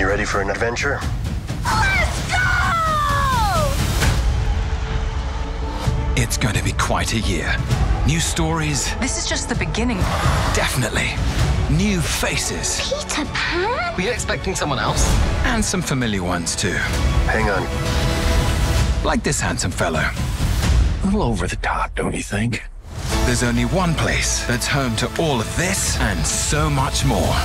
You ready for an adventure? Let's go! It's going to be quite a year. New stories, This is just the beginning. definitely. New faces, Peter Pan? Were you expecting someone else? and some familiar ones too. Hang on. Like this handsome fellow. A little over the top, don't you think? There's only one place that's home to all of this and so much more.